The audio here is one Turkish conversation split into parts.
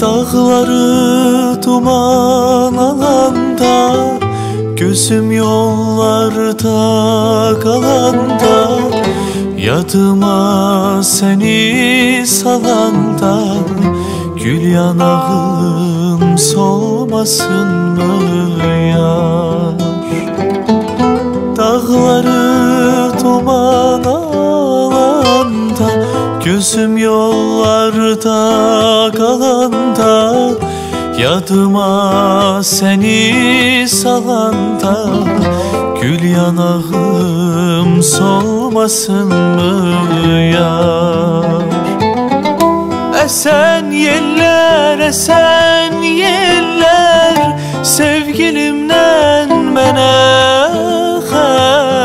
Dağları duman alanda Gözüm yollarda kalanda Yadıma seni salanda. Gül yanağım solmasın mı yar. Dağları duman alanda Gözüm yollarda kalanda Yadıma seni salanda Gül yanağım solmasın mı yar? Esen yeller, esen yeller Sevgilimden mene haber.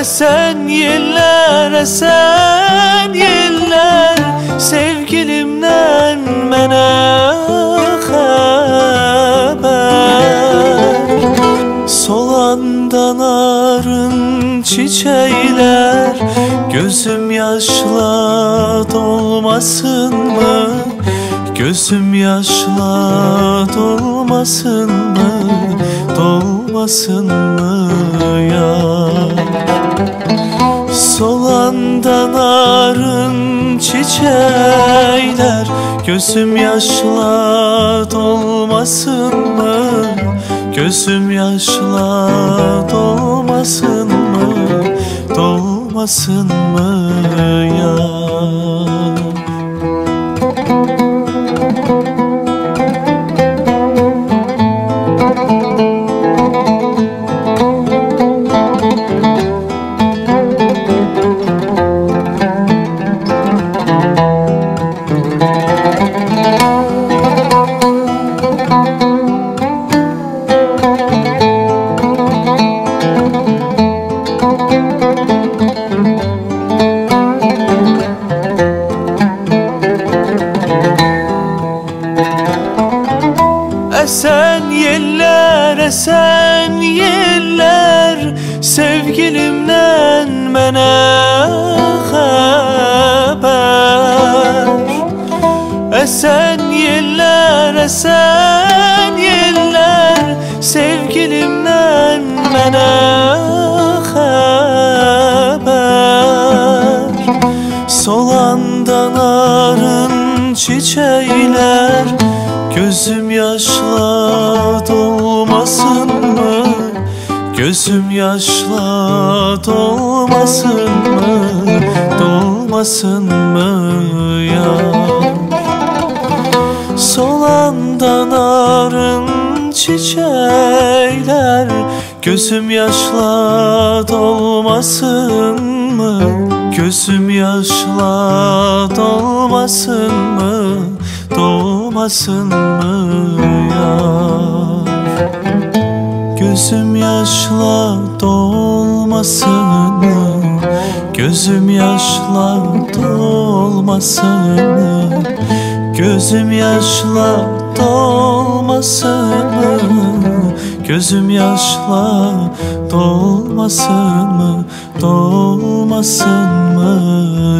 Esen yeller, esen yeller Sevgilimden mene haber Solandan arın çiçeğler Gözüm yaşla dolmasın mı? Gözüm yaşla dolmasın mı? Dolmasın mı Solandan arın çiçekler Gözüm yaşla dolmasın mı? Gözüm yaşla dolmasın mı? Dolmasın mı ya? Esen yeller Sevgilimden mene haber. Esen yeller, esen yeller Sevgilimden mene haber. Solandan arın çiçeğler Gözüm yaşla dolmasın mı? Gözüm yaşla dolmasın mı? Dolmasın mı ya? Solandan arın çiçekler Gözüm yaşla dolmasın mı? Gözüm yaşla dolmasın mı? Dolmasın mı yar? Gözüm yaşla dolmasın mı? Gözüm yaşla dolmasın mı? Gözüm yaşla dolmasın mı? Gözüm yaşla dolmasın mı? Dolmasın mı?